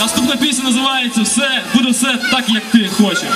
Наступна пісня називається Все буде все так, як ти хочеш.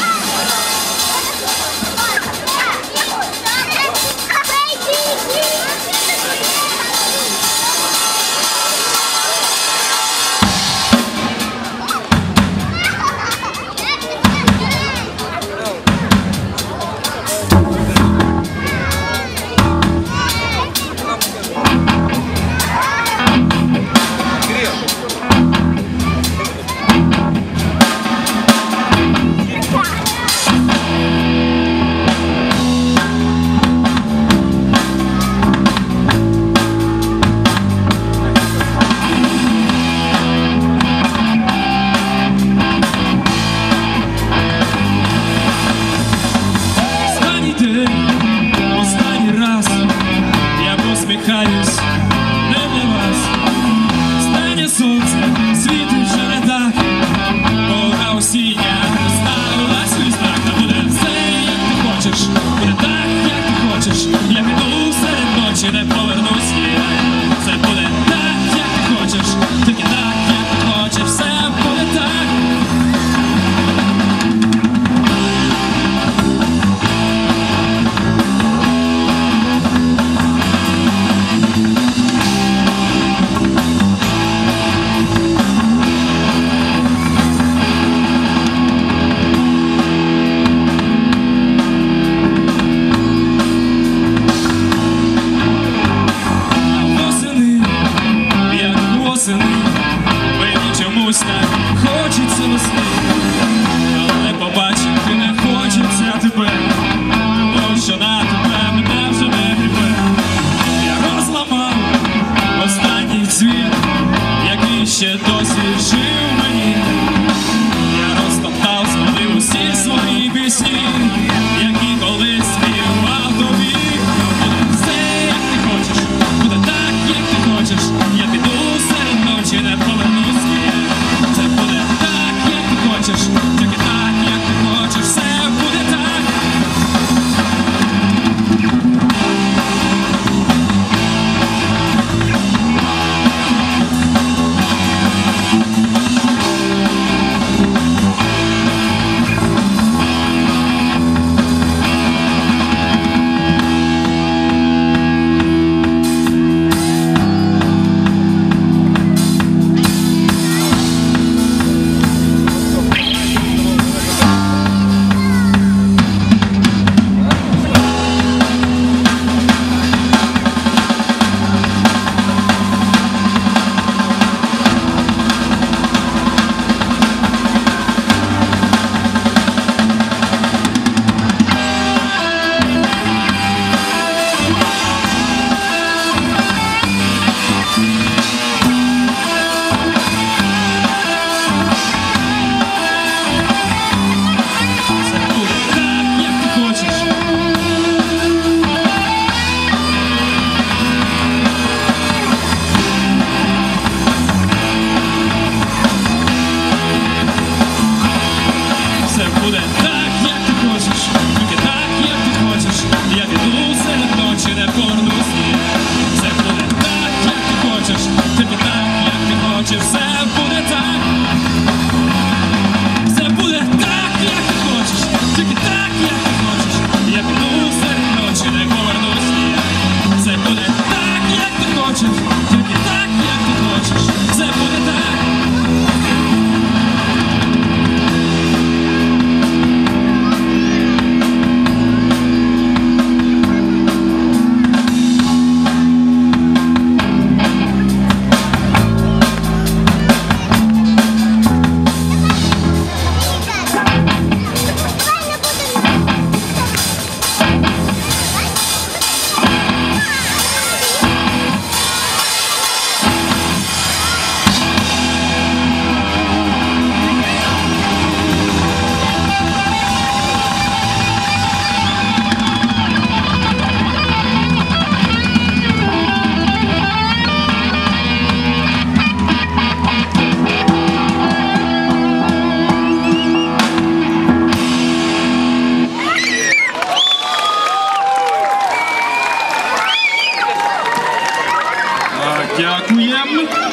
жив мені. attention. Ďakujem.